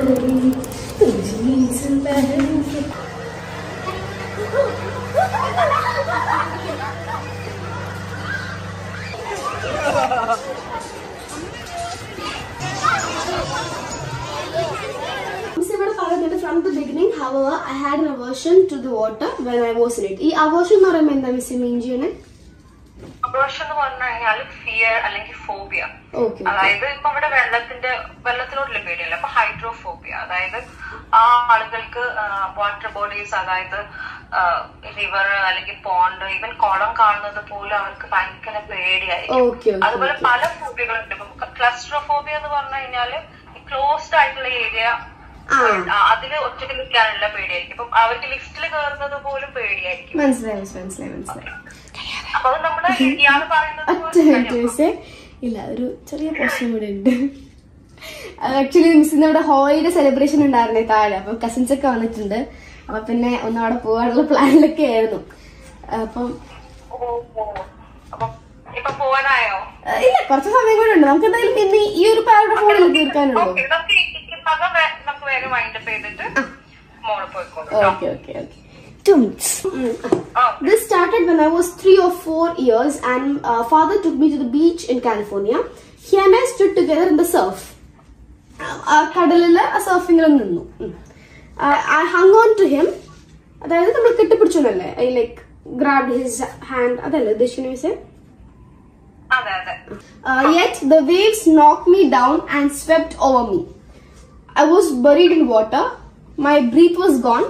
करी जीन्स पहन के Miss ഇവിടെ പറയുന്നുണ്ട് from the beginning hour I had an aversion to the water when I was in it. ഈ aversion എന്ന് പറയുമ്പോൾ എന്താ മിസ് മീൻ ചെയ്യണേ അബോർഷൻ എന്ന് പറഞ്ഞു കഴിഞ്ഞാൽ ഫിയർ അല്ലെങ്കിൽ ഫോബിയ അതായത് ഇപ്പൊ ഇവിടെ വെള്ളത്തിന്റെ വെള്ളത്തിനോടുള്ള പേടിയല്ല. അപ്പൊ ഹൈഡ്രോഫോബിയ അതായത് ആ ആളുകൾക്ക് വാട്ടർ ബോഡീസ് അതായത് റിവർ അല്ലെങ്കിൽ പോണ്ട് ഈവൻ കുളം കാണുന്നത് പോലും അവർക്ക് ഭയങ്കര പേടിയായിരിക്കും. അതുപോലെ പല ഫോബിയകളുണ്ട് ഇപ്പൊ ക്ലസ്ട്രോഫോബിയ എന്ന് പറഞ്ഞു കഴിഞ്ഞാൽ ക്ലോസ്ഡ് ആയിട്ടുള്ള ഏരിയ അതിൽ ഒറ്റയ്ക്ക് നിൽക്കാനുള്ള പേടിയായിരിക്കും. ഇപ്പം അവർക്ക് ലിഫ്റ്റിൽ കയറുന്നത് പോലും പേടിയായിരിക്കും. മനസ്സിലായി മനസ്സിലായി മനസ്സിലായി. ഇല്ല ഒരു ചെറിയ പ്രശ്നം ഇവിടെ ഉണ്ട്. ആക്ച്വലി മിസ്സിന് ഇവിടെ ഹോളിയുടെ സെലിബ്രേഷൻ ഉണ്ടായിരുന്നേ താഴെ. അപ്പൊ കസിൻസ് ഒക്കെ വന്നിട്ടുണ്ട്. അപ്പൊ പിന്നെ ഒന്ന് അവിടെ പോകാനുള്ള പ്ലാനിലൊക്കെ ആയിരുന്നു. അപ്പം ഇല്ല കുറച്ച് സമയം കൂടെ ഉണ്ട്. നമുക്ക് എന്തായാലും പിന്നെ ഈ ഒരു പാരഗ്രാഫ് ഫോണിൽ തീർക്കാനുള്ളൂ. Okay okay okay. Two minutes. Mm. ആ This started when I was three or four years, and uh, father took me to the beach in California. He and I stood together in the surf. ആ കടലില് ആ സർഫിങ്ങിൽ നിന്നു I hung on to him അതായത് നമ്മൾ കെട്ടിപ്പിടിച്ചോന്നല്ലേ I like grab his hand അതല്ലേ ഉദ്ദേശിക്കുന്ന വിഷയം അതെ അതെ Uh, yet the waves knocked me down and swept over me. I was buried in water. My breath was gone.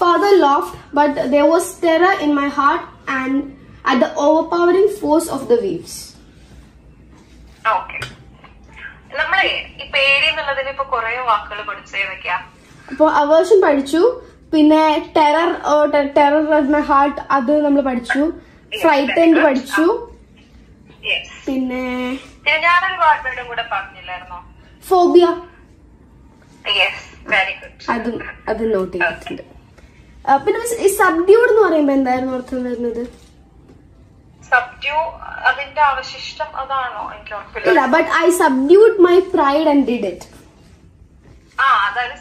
Father laughed, but there was terror in my heart and at the overpowering force of the waves. Okay. നമ്മളെ ഈ പേടി എന്നുള്ളതിന് ഇപ്പൊ കൊറേ വാക്കുകൾ പഠിച്ചത് ഏതൊക്കെയാ അപ്പോൾ അവേർഷൻ പഠിച്ചു. പിന്നെ ടെറർ ടെറർ മൈ ഹാർട്ട് അത് നമ്മൾ പഠിച്ചു. ഫ്രൈറ്റൻഡ് പഠിച്ചു. പിന്നെ ഞാനൊരു വാർത്തയുടെ കൂടെ പറഞ്ഞില്ലായിരുന്നോ? ഫോബിയ അതും അത് നോട്ട് ചെയ്തിട്ടുണ്ട്. പിന്നെ ഈ സബ്ഡ്യൂഡ് എന്ന് പറയുമ്പോ എന്തായിരുന്നു അർത്ഥം വരുന്നത്? സബ്ഡ്യൂ അതിന്റെ അവശിഷ്ടം അതാണോ എനിക്ക് ഇല്ല but I subdued my pride and did it ആ അതായത്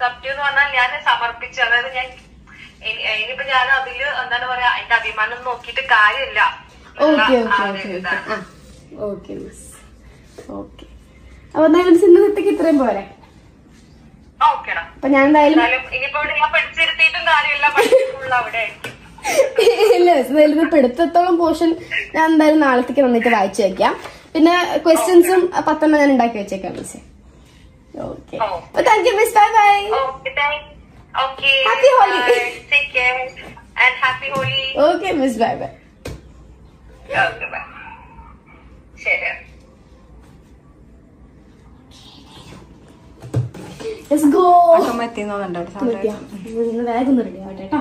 സബ്ഡ്യൂ എന്ന് പറഞ്ഞാൽ ഞാൻ സമർപ്പിച്ചു അതായത് ഞാൻ ഇനി- ഇനിയിപ്പോ ഞാൻ അതിൽ എന്താണ് പറയാ എന്റെ അഭിമാനം നോക്കിയിട്ട് കാര്യമില്ല. ഓക്കെ ഓക്കെ ഓക്കെ ഓക്കെ അപ്പൊ എന്തായാലും ഇന്നത്തേക്ക് ഇത്രയും പോരെ. അപ്പൊ ഞാൻ എന്തായാലും ഇല്ല എന്തായാലും ഇത് പിടുത്തത്തോളം പോർഷൻ ഞാൻ എന്തായാലും നാളത്തേക്ക് നന്നായിട്ട് വായിച്ചു വെക്കാം. പിന്നെ ക്വസ്റ്റ്യൻസും പത്തെണ്ണം ഞാൻ ഉണ്ടാക്കി വെച്ചേക്കാം മിസ് ഓക്കെ ഓ. അപ്പൊ thank you miss bye bye happy Holi okay miss bye bye ശരി. വേഗം റെഡി ആവട്ടെ കേട്ടോ.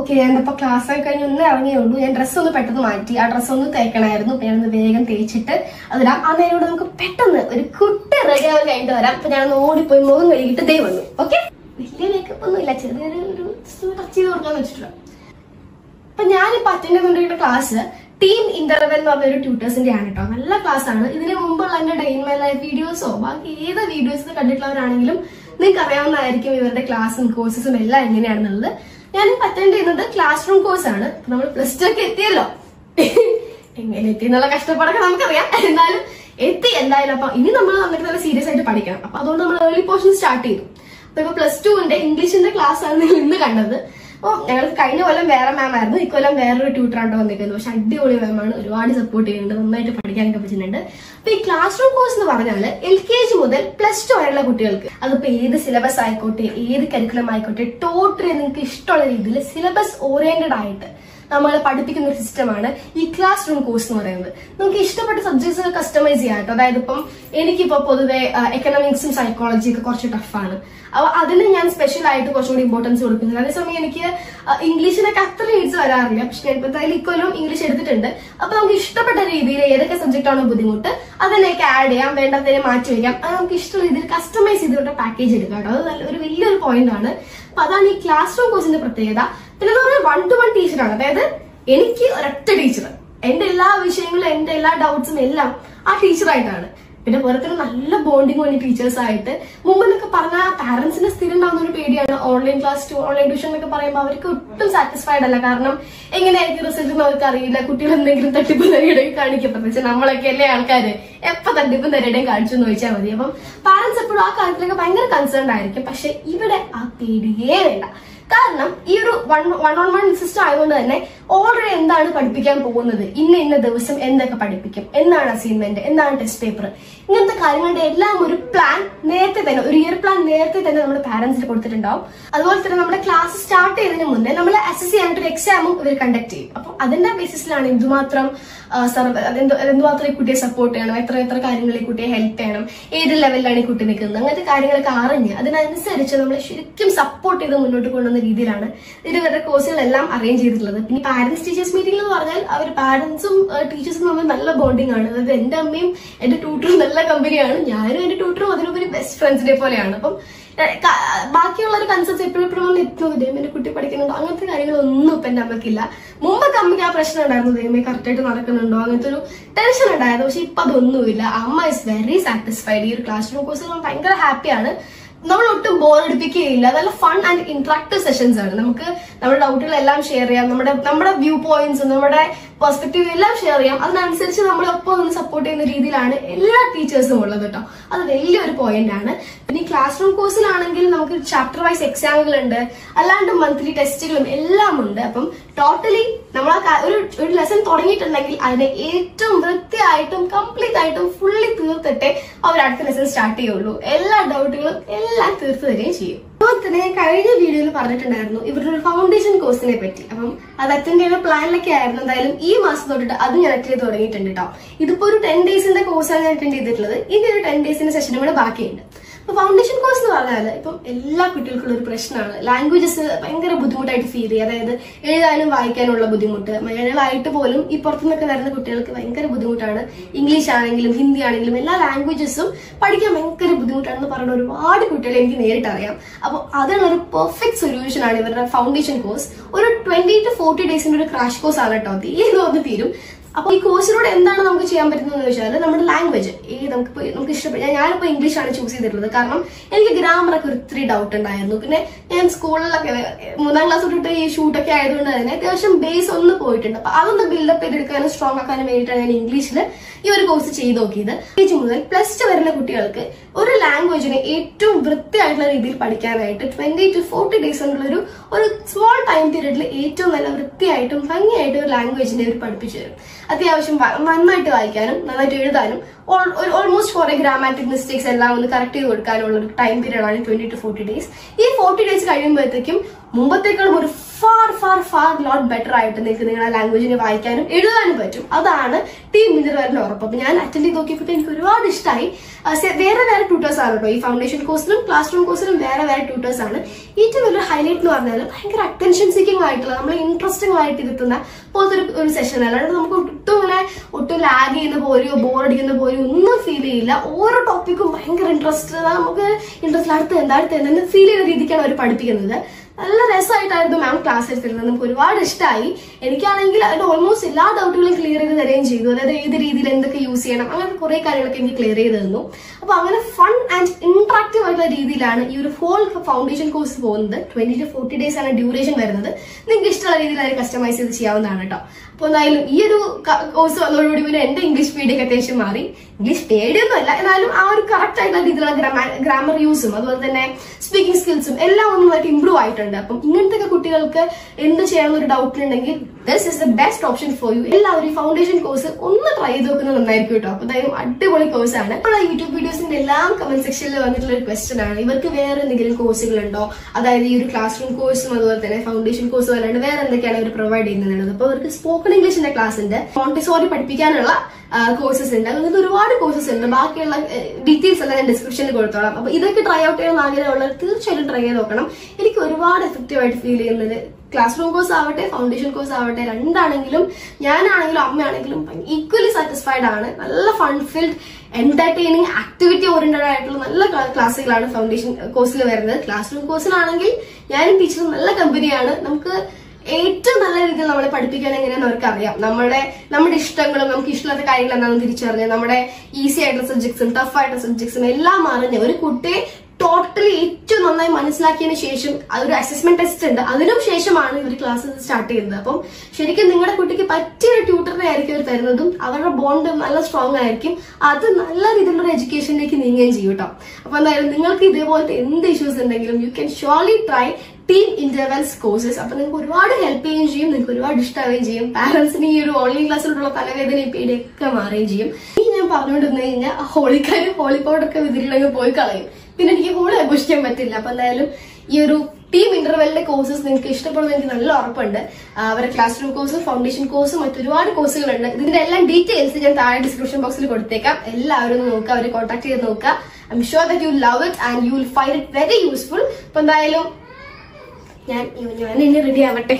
ഓക്കെ ഞാനിപ്പോ ക്ലാസ് ഒക്കെ കഴിഞ്ഞ് ഒന്ന് ഇറങ്ങിയേ ഉള്ളൂ. ഞാൻ ഡ്രസ്സ് ഒന്ന് പെട്ടെന്ന് മാറ്റി. ആ ഡ്രസ്സ് ഒന്ന് തേക്കണമായിരുന്നു. അപ്പൊ ഞാനൊന്ന് വേഗം തേച്ചിട്ട് അതിടാം. ആ നേരം കൂടെ നമുക്ക് പെട്ടെന്ന് ഒരു കുട്ടി റെഡി ആവാൻ കഴിഞ്ഞിട്ട് വരാം. അപ്പൊ ഞാൻ ഓടിപ്പോയി മുഖം കഴുകിയിട്ട് ദൈവം വന്നു. ഓക്കെ വലിയ മേക്കപ്പ് ഒന്നും ഇല്ല. ചെറിയൊരു ഒരു ടച്ച് ചെയ്ത് കൊടുക്കാന്ന് വെച്ചിട്ടുള്ള. അപ്പൊ ഞാനിപ്പോ അറ്റൻഡ് ചെയ്തുകൊണ്ടിരിക്കുന്ന ക്ലാസ് ടീം ഇന്റർവെൽ എന്ന് പറഞ്ഞ ഒരു ട്യൂട്ടേഴ്സിന്റെ ആണ് കേട്ടോ നല്ല ക്ലാസ് ആണ്. ഇതിന് മുമ്പുള്ള എന്റെ ഡെയിൻ മൈ ലൈഫ് വീഡിയോസോ ബാക്കി ഏത് വീഡിയോസ് കണ്ടിട്ടുള്ളവരാണെങ്കിലും നിങ്ങൾക്ക് അറിയാവുന്നതായിരിക്കും ഇവരുടെ ക്ലാസ്സും കോഴ്സസും എല്ലാം എങ്ങനെയാണെന്നുള്ളത്. ഞാൻ അറ്റൻഡ് ചെയ്യുന്നത് ക്ലാസ് റൂം കോഴ്സ് ആണ് നമ്മൾ പ്ലസ് ടു ഒക്കെ എത്തിയല്ലോ. എങ്ങനെ എത്തി എന്നുള്ള കഷ്ടപ്പാടൊക്കെ നമുക്കറിയാം. എന്നാലും എത്തി എന്തായാലും. അപ്പൊ ഇനി നമ്മൾ വന്നിട്ട് നല്ല സീരിയസ് ആയിട്ട് പഠിക്കണം. അപ്പൊ അതുകൊണ്ട് നമ്മൾ ഏർലി പോർഷൻ സ്റ്റാർട്ട് ചെയ്തു. അപ്പൊ പ്ലസ് ടുവിന്റെ ഇംഗ്ലീഷിന്റെ ക്ലാസ് ആണ് നിങ്ങൾ ഇന്ന് കണ്ടത്. അപ്പൊ ഞങ്ങൾക്ക് കഴിഞ്ഞ കൊല്ലം വേറെ മാം ആയിരുന്നു. ഇക്കൊല്ലം വേറൊരു ട്യൂട്ടറായിട്ട് വന്നിരിക്കുന്നത് പക്ഷെ അടിപൊളി മാമാണ് ഒരുപാട് സപ്പോർട്ട് ചെയ്യുന്നുണ്ട്. നന്നായിട്ട് പഠിക്കാനൊക്കെ പറ്റുന്നുണ്ട്. അപ്പൊ ഈ ക്ലാസ് റൂം കോഴ്സ് എന്ന് പറഞ്ഞാൽ എൽ കെ ജി മുതൽ പ്ലസ് ടു വരെയുള്ള കുട്ടികൾക്ക് അതിപ്പോ ഏത് സിലബസ് ആയിക്കോട്ടെ ഏത് കരിക്കുലം ആയിക്കോട്ടെ ടോട്ടലി നിങ്ങൾക്ക് ഇഷ്ടമുള്ള രീതിയിൽ സിലബസ് ഓറിയന്റഡ് ആയിട്ട് നമ്മൾ പഠിപ്പിക്കുന്ന ഒരു സിസ്റ്റമാണ് ഈ ക്ലാസ് റൂം കോഴ്സ് എന്ന് പറയുന്നത്. നമുക്ക് ഇഷ്ടപ്പെട്ട സബ്ജക്ട്സ് കസ്റ്റമൈസ് ചെയ്യാം കേട്ടോ അതായത് ഇപ്പം എനിക്കിപ്പോ പൊതുവെ എക്കണോമിക്സും സൈക്കോളജി ഒക്കെ കുറച്ച് ടഫാണ് അപ്പൊ അതിന് ഞാൻ സ്പെഷ്യൽ ആയിട്ട് കുറച്ചുകൂടി ഇമ്പോർട്ടൻസ് കൊടുക്കുന്നുണ്ട്. അതേസമയം എനിക്ക് ഇംഗ്ലീഷിനൊക്കെ അത്ര എയ്ഡ്സ് വരാറില്ല. പക്ഷെ ഞാൻ ഇപ്പോൾ ഇക്കൊല്ലം ഇംഗ്ലീഷ് എടുത്തിട്ടുണ്ട്. അപ്പൊ നമുക്ക് ഇഷ്ടപ്പെട്ട രീതിയിൽ ഏതൊക്കെ സബ്ജക്റ്റ് ആണോ ബുദ്ധിമുട്ട് അതിനൊക്കെ ആഡ് ചെയ്യാം. വേണ്ടതിനെ മാറ്റി വയ്ക്കാം. അത് നമുക്ക് ഇഷ്ടമുള്ള രീതിയിൽ കസ്റ്റമൈസ് ചെയ്തിട്ട് പാക്കേജ് എടുക്കാം കേട്ടോ. അത് ഒരു വലിയൊരു പോയിന്റ് ആണ്. അപ്പൊ അതാണ് ഈ ക്ലാസ് റൂം കോഴ്സിന്റെ പ്രത്യേകത. പിന്നെ എന്ന് പറഞ്ഞാൽ വൺ ടു വൺ ടീച്ചറാണ് അതായത് എനിക്ക് ഒരൊറ്റ ടീച്ചർ എന്റെ എല്ലാ വിഷയങ്ങളും എന്റെ എല്ലാ ഡൗട്ട്സും എല്ലാം ആ ടീച്ചറായിട്ടാണ് പിന്നെ പോലെ തന്നെ നല്ല ബോണ്ടിങ് വേണ്ടി ടീച്ചേഴ്സ് ആയിട്ട് മുമ്പ് എന്നൊക്കെ പറഞ്ഞാൽ പാരന്റ്സിന് സ്ഥിരം ഉണ്ടാകുന്ന ഒരു പേടിയാണ്. ഓൺലൈൻ ക്ലാസ് ഓൺലൈൻ ട്യൂഷൻ എന്നൊക്കെ പറയുമ്പോൾ അവർക്ക് ഒട്ടും സാറ്റിസ്ഫൈഡ് അല്ല. കാരണം എങ്ങനെയായിരിക്കും റിസൾട്ട് അവർക്ക് അറിയില്ല. കുട്ടികൾ എന്തെങ്കിലും തട്ടിപ്പ് തരയുടെ കാണിക്കും. പ്രത്യേകിച്ച് നമ്മളൊക്കെ അല്ലേ ആൾക്കാര്? എപ്പൊ തട്ടിപ്പും തരയുടെയും കാണിച്ചു എന്ന് ചോദിച്ചാൽ മതി. അപ്പം പാരന്റ്സ് എപ്പോഴും ആ കാര്യത്തിലൊക്കെ ഭയങ്കര കൺസേൺ ആയിരിക്കും. പക്ഷെ ഇവിടെ ആ പേടിയേ വേണ്ട. കാരണം ഈ ഒരു one one on one system ആയതുകൊണ്ട് തന്നെ ഓൾറെഡി എന്താണ് പഠിപ്പിക്കാൻ പോകുന്നത്? ഇന്ന ഇന്ന ദിവസം എന്തൊക്കെ പഠിപ്പിക്കും? എന്താണ് അസൈൻമെന്റ് എന്താണ് ടെസ്റ്റ് പേപ്പർ ഇങ്ങനത്തെ കാര്യങ്ങളുടെ എല്ലാം ഒരു പ്ലാൻ നേരത്തെ തന്നെ ഒരു ഇയർ പ്ലാൻ നേരത്തെ തന്നെ നമ്മുടെ പാരന്റ്സിന് കൊടുത്തിട്ടുണ്ടാവും. അതുപോലെ തന്നെ നമ്മുടെ ക്ലാസ് സ്റ്റാർട്ട് ചെയ്യുന്നതിന് മുന്നേ നമ്മൾ അസസ് ചെയ്യാനായിട്ട് ഒരു എക്സാമും ഇവർ കണ്ടക്ട് ചെയ്യും. അപ്പൊ അതിന്റെ ബേസിസിലാണ് എന്തുമാത്രം എന്തുമാത്രം ഈ കുട്ടിയെ സപ്പോർട്ട് ചെയ്യണം എത്ര എത്ര കാര്യങ്ങൾ ഈ കുട്ടിയെ ഹെൽപ്പ് ചെയ്യണം ഏത് ലെവലിലാണ് ഈ കുട്ടി നിൽക്കുന്നത് അങ്ങനത്തെ കാര്യങ്ങളൊക്കെ അറിഞ്ഞ് അതിനനുസരിച്ച് നമ്മൾ ശരിക്കും സപ്പോർട്ട് ചെയ്ത് മുന്നോട്ട് കൊണ്ടുവന്ന രീതിയിലാണ് ഇതുവരെ കോഴ്സുകളെല്ലാം അറേഞ്ച് ചെയ്തിട്ടുള്ളത്. പിന്നെ പാരന്റ്സ് ടീച്ചേഴ്സ് മീറ്റിംഗ് എന്ന് പറഞ്ഞാൽ അവർ പാരന്റ്സും ടീച്ചേഴ്സും തമ്മിൽ നല്ല ബോണ്ടിങ് ആണ്. അതായത് എന്റെ അമ്മയും എന്റെ ട്യൂട്ടറും നല്ല കമ്പനിയാണ് ഞാനും എന്റെ ട്യൂട്ടറും അതിനുപരി ബെസ്റ്റ് ഫ്രണ്ട്സിനെ പോലെയാണ്. അപ്പം ബാക്കിയുള്ള ഒരു കൺസെപ്റ്റ് എപ്പോഴും എപ്പോഴും വന്ന് എത്തുന്നു ദൈവം എന്റെ കുട്ടി പഠിക്കുന്നുണ്ടോ? അങ്ങനത്തെ കാര്യങ്ങളൊന്നും ഇപ്പൊ എന്റെ അമ്മക്കില്ല മുമ്പൊക്കെ അമ്മയ്ക്ക് ആ പ്രശ്നം ഉണ്ടായിരുന്നു. ദൈവമേ കറക്റ്റ് ആയിട്ട് നടക്കുന്നുണ്ടോ? അങ്ങനത്തെ ഒരു ടെൻഷൻ ഉണ്ടായിരുന്നു. പക്ഷെ ഇപ്പൊ അതൊന്നുമില്ല. അമ്മ ഇസ് വെരി സാറ്റിസ്ഫൈഡ് ഈ ഒരു ക്ലാസ് റൂം കോഴ്സ് ഭയങ്കര ഹാപ്പിയാണ് നമ്മൾ ഒട്ടും ബോർ അടിപ്പിക്കുകയില്ല. നല്ല ഫൺ ആൻഡ് ഇൻട്രാക്റ്റീവ് സെഷൻസ് ആണ്. നമുക്ക് നമ്മുടെ ഡൗട്ടുകളെല്ലാം ഷെയർ ചെയ്യാം. നമ്മുടെ നമ്മുടെ വ്യൂ പോയിന്റ്സ് നമ്മുടെ പെർസ്പെക്റ്റീവ് എല്ലാം ഷെയർ ചെയ്യാം. അതിനനുസരിച്ച് നമ്മളെ ഒപ്പം ഒന്ന് സപ്പോർട്ട് ചെയ്യുന്ന രീതിയിലാണ് എല്ലാ ടീച്ചേഴ്സും ഉള്ളത് കേട്ടോ അത് വലിയൊരു പോയിന്റ് ആണ്. പിന്നെ ക്ലാസ് റൂം കോഴ്സിലാണെങ്കിൽ നമുക്ക് ചാപ്റ്റർ വൈസ് എക്സാമുകൾ ഉണ്ട് അല്ലാണ്ട് മന്ത്ലി ടെസ്റ്റുകളും എല്ലാം ഉണ്ട്. അപ്പം ടോട്ടലി നമ്മൾ ഒരു ഒരു ലെസൺ തുടങ്ങിയിട്ടുണ്ടെങ്കിൽ അതിനെ ഏറ്റവും വൃത്തിയായിട്ടും കംപ്ലീറ്റ് ആയിട്ടും ഫുള്ളി തീർത്തിട്ടേ അവർ അടുത്ത ലെസൺ സ്റ്റാർട്ട് ചെയ്യുള്ളൂ. എല്ലാ ഡൗട്ടുകളും തീർത്തു തരികയും ചെയ്യും. അതുപോലെ തന്നെ കഴിഞ്ഞ വീഡിയോയിൽ പറഞ്ഞിട്ടുണ്ടായിരുന്നു ഇവരുടെ ഒരു ഫൗണ്ടേഷൻ കോഴ്സിനെ പറ്റി. അപ്പം അത് അറ്റൻഡ് ചെയ്യുന്ന പ്ലാനിലൊക്കെ ആയിരുന്നു. എന്തായാലും ഈ മാസം തൊട്ടിട്ട് അത് ഞാൻ അറ്റൻഡ് ചെയ്ത് തുടങ്ങിയിട്ടുണ്ട് കേട്ടോ ഇതിപ്പോ ഒരു ടെൻ ഡേയ്സിന്റെ കോഴ്സാണ് ഞാൻ അറ്റൻഡ് ചെയ്തിട്ടുള്ളത്. ഇനി ഒരു ടെൻ ഡേയ്സിന്റെ സെഷനും കൂടെ ബാക്കിയുണ്ട്. അപ്പൊ ഫൗണ്ടേഷൻ കോഴ്സ് എന്ന് പറഞ്ഞാൽ ഇപ്പം എല്ലാ കുട്ടികൾക്കുള്ള ഒരു പ്രശ്നമാണ്. ലാംഗ്വേജസ് ഭയങ്കര ബുദ്ധിമുട്ടായിട്ട് ഫീൽ ചെയ്യുക. അതായത് എഴുതാനും വായിക്കാനുള്ള ബുദ്ധിമുട്ട് മലയാളമായിട്ട് പോലും ഈ പുറത്തുനിന്നൊക്കെ വരുന്ന കുട്ടികൾക്ക് ഭയങ്കര ബുദ്ധിമുട്ടാണ്. ഇംഗ്ലീഷ് ആണെങ്കിലും ഹിന്ദി ആണെങ്കിലും എല്ലാ ലാംഗ്വേജസും പഠിക്കാൻ ഭയങ്കര ബുദ്ധിമുട്ടാണെന്ന് പറയുന്ന ഒരുപാട് കുട്ടികളെ എനിക്ക് നേരിട്ട് അറിയാം. അപ്പോൾ അതിനുള്ള ഒരു പെർഫെക്റ്റ് സൊല്യൂഷൻ ആണ് ഇവരുടെ ഫൗണ്ടേഷൻ കോഴ്സ് ഒരു ട്വന്റി ടു ഫോർട്ടി ഡേയ്സിന്റെ ഒരു ക്രാഷ് കോഴ്സ് ആണ് കേട്ടോ. തീരെ തീരും. അപ്പൊ ഈ കോഴ്സിലൂടെ എന്താണ് നമുക്ക് ചെയ്യാൻ പറ്റുന്നത് വെച്ചാൽ നമ്മുടെ ലാംഗ്വേജ് ഈ നമുക്ക് നമുക്ക് ഇഷ്ടപ്പെട്ട ഇംഗ്ലീഷ് ആണ് ചൂസ് ചെയ്തിട്ടുള്ളത്. കാരണം എനിക്ക് ഗ്രാമർ ഒക്കെ ഒത്തിരി ഡൗട്ട് ഉണ്ടായിരുന്നു. പിന്നെ ഞാൻ സ്കൂളിലൊക്കെ മൂന്നാം ക്ലാസ് തൊട്ടിട്ട് ഈ ഷൂട്ടൊക്കെ ആയതുകൊണ്ട് തന്നെ അത്യാവശ്യം ബേസ് ഒന്ന് പോയിട്ടുണ്ട്. അപ്പൊ അതൊന്ന് ബിൽഡപ്പ് ചെയ്തെടുക്കാനും സ്ട്രോങ് ആക്കാനും വേണ്ടിയിട്ടാണ് ഞാൻ ഇംഗ്ലീഷിൽ ഈ ഒരു കോഴ്സ് ചെയ്ത് നോക്കിയത്. കേജി മുതൽ പ്ലസ് ടു വരുന്ന കുട്ടികൾക്ക് ഒരു ലാംഗ്വേജിനെ ഏറ്റവും വൃത്തിയായിട്ടുള്ള രീതിയിൽ പഠിക്കാനായിട്ട് ട്വന്റി ടു ഫോർട്ടി ഡേയ്സ് കൊണ്ടുള്ള ഒരു സ്മോൾ ടൈം പീരീഡിൽ ഏറ്റവും നല്ല വൃത്തിയായിട്ടും ഭംഗിയായിട്ടും ഒരു ലാംഗ്വേജിനെ അവർ പഠിപ്പിച്ചു തരും. അത്യാവശ്യം നന്നായിട്ട് വായിക്കാനും നന്നായിട്ട് എഴുതാനും ഓൾമോസ്റ്റ് കുറെ ഗ്രാമാറ്റിക് മിസ്റ്റേക്സ് എല്ലാം ഒന്ന് കറക്റ്റ് ചെയ്ത് കൊടുക്കാനുള്ള ഒരു ടൈം പീരീഡാണ് ട്വന്റി ടു ഫോർട്ടി ഡേയ്സ് ഈ ഫോർട്ടി ഡേയ്സ് കഴിയുമ്പോഴത്തേക്കും മുമ്പത്തേക്കാളും ഒരു ഫാർ ഫാർ ലോട്ട് ബെറ്റർ ആയിട്ട് നിങ്ങൾക്ക് നിങ്ങളുടെ ലാംഗ്വേജിനെ വായിക്കാനും എഴുതാനും പറ്റും. അതാണ് ടീം മിനിറ്റ് ഉറപ്പ്. അപ്പൊ ഞാൻ അറ്റൻഡ് ചെയ്ത് നോക്കിയപ്പോൾ എനിക്ക് ഒരുപാട് ഇഷ്ടമായി വേറെ വേറെ ട്യൂട്ടേഴ്സ് ആണ് കേട്ടോ. ഈ ഫൗണ്ടേഷൻ കോഴ്സിലും ക്ലാസ് റൂം കോഴ്സിലും വേറെ വേറെ ട്യൂട്ടേഴ്സ് ആണ്. ഏറ്റവും വലിയ ഹൈലൈറ്റ് എന്ന് പറഞ്ഞാൽ ഭയങ്കര അറ്റൻഷൻ സീക്കിംഗ് ആയിട്ടുള്ള നമ്മൾ ഇൻട്രസ്റ്റിംഗ് ആയിട്ട് ഇരുത്തുന്ന പോലത്തെ ഒരു ഒരു സെഷൻ അല്ലാണ്ട് നമുക്ക് ഒട്ടും ഇങ്ങനെ ഒട്ടും ലാഗ് ചെയ്യുന്ന പോലെയോ ബോർ അടിക്കുന്ന പോലെയോ ഒന്നും ഫീൽ ചെയ്യില്ല. ഓരോ ടോപ്പിക്കും ഭയങ്കര ഇൻട്രസ്റ്റ് നമുക്ക് ഇൻട്രസ്റ്റ് അടുത്ത് എന്താ അടുത്ത് എന്താ ഫീൽ ചെയ്യുന്ന രീതിക്കാണ് അവർ പഠിപ്പിക്കുന്നത്. നല്ല രസമായിട്ടായിരുന്നു മാം ക്ലാസ് എടുത്തിരുന്നത്. നമുക്ക് ഒരുപാട് ഇഷ്ടമായി എനിക്കാണെങ്കിൽ അതിന്റെ ഓൾമോസ്റ്റ് എല്ലാ ഡൗട്ടുകളും ക്ലിയർ ചെയ്ത് തരുകയും ചെയ്തു. അതായത് ഏത് രീതിയിൽ എന്തൊക്കെ യൂസ് ചെയ്യണം അങ്ങനെ കുറെ കാര്യങ്ങളൊക്കെ എനിക്ക് ക്ലിയർ ചെയ്ത് തന്നു. അപ്പൊ അങ്ങനെ ഫൺ ആൻഡ് ഇൻട്രാക്റ്റീവ് ആയിട്ടുള്ള രീതിയിലാണ് ഈ ഒരു ഹോൾ ഫൗണ്ടേഷൻ കോഴ്സ് പോകുന്നത്. ട്വന്റി ടു ഫോർട്ടി ഡേയ്സ് ആണ് ഡ്യൂറേഷൻ വരുന്നത്. നിങ്ങൾക്ക് ഇഷ്ടമുള്ള രീതിയിൽ അത് കസ്റ്റമൈസ് ചെയ്ത് ചെയ്യാവുന്നതാണ് കേട്ടോ. അപ്പൊ എന്തായാലും ഈ ഒരു കോഴ്സ് വന്നതോടുകൂടി പിന്നെ എന്റെ ഇംഗ്ലീഷ് ഒക്കെ അത്യാവശ്യം മാറി. ഇംഗ്ലീഷ് പേടിയൊന്നും അല്ല എന്നാലും ആ ഒരു കറക്റ്റ് ആയിട്ടുള്ള രീതിയിലുള്ള ഗ്രാമർ യൂസും അതുപോലെ തന്നെ സ്പീക്കിംഗ് സ്കിൽസും എല്ലാം ഒന്നുമായിട്ട് ഇമ്പ്രൂവ് ആയിട്ടുണ്ട്. അപ്പം ഇങ്ങനത്തെ കുട്ടികൾക്ക് എന്ത് ചെയ്യണമെന്ന് ഒരു ഡൗട്ട് ഉണ്ടെങ്കിൽ this is the best option for you എല്ലാവരും ഫൗണ്ടേഷൻ കോഴ്സ് ഒന്ന് ട്രൈ ചെയ്ത് നോക്കുന്നത് നന്നായിരിക്കും കേട്ടോ. അപ്പൊ എന്തായാലും അടിപൊളി കോഴ്സ് ആണ്. ഇപ്പോൾ യൂട്യൂബ് വീഡിയോസിന്റെ എല്ലാം കമന്റ് സെക്ഷനിൽ വന്നിട്ടുള്ള ഒരു ക്വസ്റ്റൻ ആണ്. ഇവർക്ക് വേറെ എന്തെങ്കിലും കോഴ്സുകൾ ഉണ്ടോ? അതായത് ഈ ഒരു ക്ലാസ് റൂം കോഴ്സും അതുപോലെ തന്നെ ഫൗണ്ടേഷൻ കോഴ്സും അല്ലാണ്ട് വേറെ എന്തൊക്കെയാണ് അവർ പ്രൊവൈഡ് ചെയ്യുന്നത് അപ്പോൾ അവർക്ക് സ്പോക്കൺ ഇംഗ്ലീഷിന്റെ ക്ലാസ് ഉണ്ട്. മോണ്ടിസോറി പഠിപ്പിക്കാനുള്ള കോഴ്സസ് ഉണ്ട്. അങ്ങനത്തെ ഒരുപാട് കോഴ്സസ് ഉണ്ട്. ബാക്കിയുള്ള ഡീറ്റെയിൽസ് എല്ലാം ഞാൻ ഡിസ്ക്രിപ്ഷനിൽ കൊടുത്തോളാം. അപ്പൊ ഇതൊക്കെ ട്രൈ ഔട്ട് ചെയ്യാൻ ആഗ്രഹമുള്ളവർ തീർച്ചയായിട്ടും ട്രൈ ചെയ്ത് നോക്കണം. എനിക്ക് ഒരുപാട് എഫക്റ്റീവ് ആയിട്ട് ഫീൽ ചെയ്യുന്നത് ക്ലാസ് റൂം കോഴ്സ് ആവട്ടെ ഫൗണ്ടേഷൻ കോഴ്സ് ആവട്ടെ രണ്ടാണെങ്കിലും ഞാനാണെങ്കിലും അമ്മയാണെങ്കിലും ഈക്വലി സാറ്റിസ്ഫൈഡ് ആണ്. നല്ല fun filled entertaining activity oriented ആയിട്ടുള്ള നല്ല ക്ലാ- ക്ലാസ്സുകളാണ് ഫൗണ്ടേഷൻ കോഴ്സിൽ വരുന്നത്. ക്ലാസ് റൂം കോഴ്സിലാണെങ്കിൽ ഞാനും ടീച്ചറും നല്ല കമ്പനിയാണ് നമുക്ക് ഏറ്റവും നല്ല രീതിയിൽ നമ്മളെ പഠിപ്പിക്കാൻ എങ്ങനെയാണെന്ന് അവർക്ക് അറിയാം നമ്മുടെ നമ്മുടെ ഇഷ്ടങ്ങളും നമുക്ക് ഇഷ്ടമുള്ള കാര്യങ്ങൾ എന്താണെന്ന് തിരിച്ചറിഞ്ഞ് നമ്മുടെ ഈസി ആയിട്ടുള്ള സബ്ജക്ട്സും ടഫ് ആയിട്ടുള്ള സബ്ജക്ട്സും എല്ലാം അറിഞ്ഞ് ഒരു കുട്ടിയെ ടോട്ടലി ഏറ്റവും നന്നായി മനസ്സിലാക്കിയതിന് ശേഷം അതൊരു അസസ്മെന്റ് ടെസ്റ്റ് ഉണ്ട്. അതിനും ശേഷമാണ് ഇവർ ക്ലാസ് സ്റ്റാർട്ട് ചെയ്യുന്നത്. അപ്പം ശരിക്കും നിങ്ങളുടെ കുട്ടിക്ക് പറ്റിയ ഒരു ട്യൂട്ടറിനെ ആയിരിക്കും അവർ തരുന്നതും അവരുടെ ബോണ്ട് നല്ല സ്ട്രോങ് ആയിരിക്കും. അത് നല്ല രീതിയിലുള്ള എഡ്യൂക്കേഷനിലേക്ക് നീങ്ങുകയും ചെയ്യും കേട്ടോ. അപ്പൊ എന്തായാലും നിങ്ങൾക്ക് ഇതേപോലത്തെ എന്ത് ഇഷ്യൂസ് ഉണ്ടെങ്കിലും you can surely try team intervals courses അപ്പൊ നിങ്ങൾക്ക് ഒരുപാട് ഹെൽപ്പ് ചെയ്യുകയും ചെയ്യും. നിങ്ങൾക്ക് ഒരുപാട് ഇഷ്ടമാവുകയും ചെയ്യും. പാരന്റ്സിന് ഈ ഒരു ഓൺലൈൻ ക്ലാസ്സിലുള്ള തലവേദന പേടിയൊക്കെ മാറുകയും ചെയ്യും. ഈ ഞാൻ പറഞ്ഞുകൊണ്ടിരുന്നു കഴിഞ്ഞാൽ ഹോളിക്കാരും ഹോളി പൗഡർ ഒക്കെ വിതിരിലങ്ങ് പോയി കളയും. പിന്നെ എനിക്ക് ഹോളി ആഘോഷിക്കാൻ പറ്റില്ല. അപ്പൊ എന്തായാലും ഈ ഒരു ടീം ഇന്റർവെല്ലിന്റെ കോഴ്സസ് നിങ്ങൾക്ക് ഇഷ്ടപ്പെടുന്ന എനിക്ക് നല്ല ഉറപ്പുണ്ട്. അവരെ class room course foundation course മറ്റൊരുപാട് കോഴ്സുകളുണ്ട് ഇതിന്റെ എല്ലാം ഡീറ്റെയിൽസ് ഞാൻ താഴെ ഡിസ്ക്രിപ്ഷൻ ബോക്സിൽ കൊടുത്തേക്കാം. എല്ലാവരും നോക്കുക അവരെ കോൺടാക്ട് ചെയ്ത് നോക്കുക. I am sure that you love it and you will find it very useful അപ്പൊ എന്തായാലും ഞാൻ ഞാൻ ഇനി റെഡി ആവട്ടെ.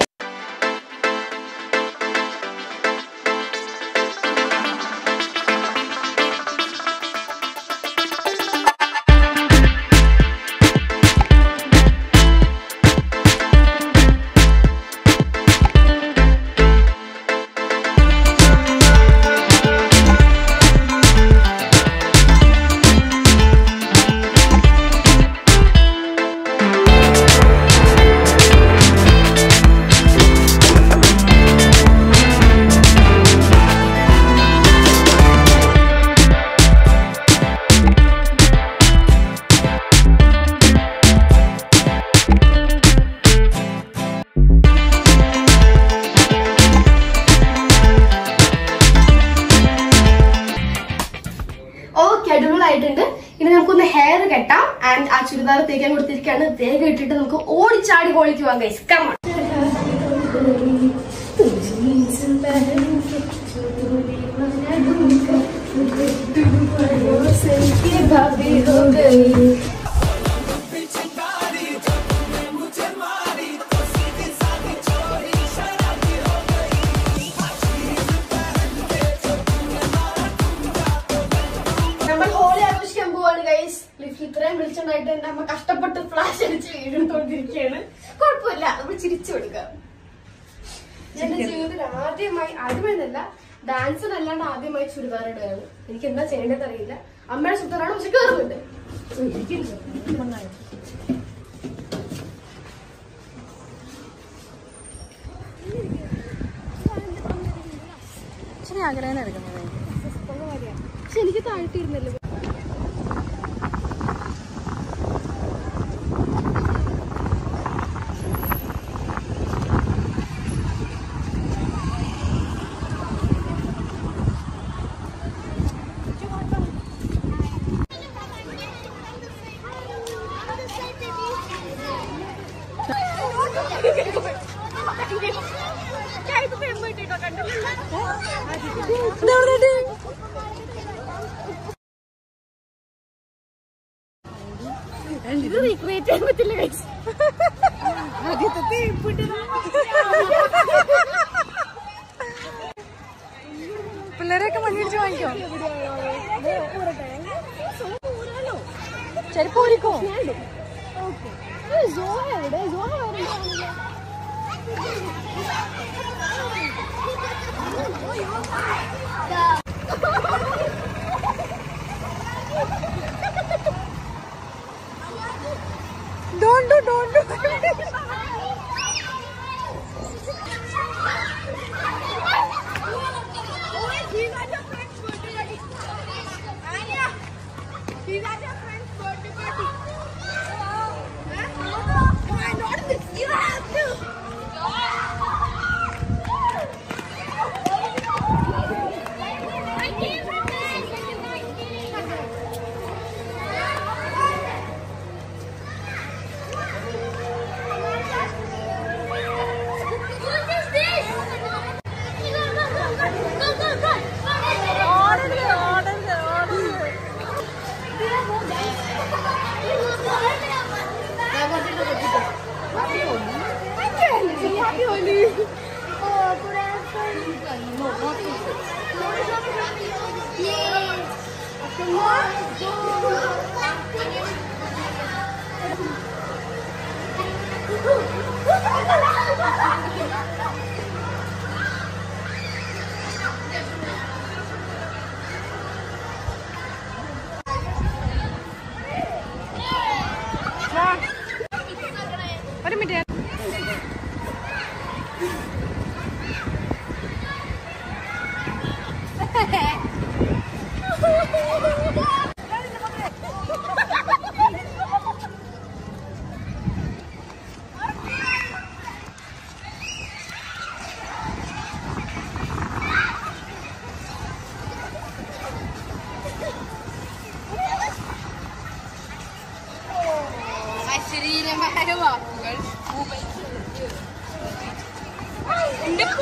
ചുരിദാർ തേക്കാൻ കൊടുത്തിരിക്കുകയാണ്. തേക ഇട്ടിട്ട് നമുക്ക് ഓടിച്ചാടി കോളിക്ക് പോകാം ഗൈസ് കമ്മ നമ്മൾ ഇത്രയും വിളിച്ചുണ്ടായിട്ട് എന്റെ അമ്മ കഷ്ടപ്പെട്ട് ഫ്ലാഷ് അടിച്ച് വീഴുന്നോണ്ടിരിക്കുകയാണ് കുഴപ്പമില്ല നമ്മൾ ചിരിച്ചു കൊടുക്കാം എന്റെ ജീവിതത്തിൽ ആദ്യമായി ആദ്യമായിരുന്നല്ല ഡാൻസിനല്ലാണ്ട് ആദ്യമായി ചുരിദാർ ഇടുകയാണ് എനിക്ക് എന്താ ചെയ്യേണ്ടത് അറിയില്ല അമ്മയുടെ ചുരിദാറാണ് പക്ഷെ കയറുന്നുണ്ട് പക്ഷെ എനിക്ക് താഴ്ത്തിയിരുന്നല്ലോ റീക്രിയേറ്റ് ചെയ്യാൻ പറ്റില്ല ഗൈസ് പിള്ളേരെയൊക്കെ മണ്ണിടിച്ച് വാങ്ങിക്കോ? ചെരുപ്പ് ഊരിക്കോ? Don't どんどん എന്റെ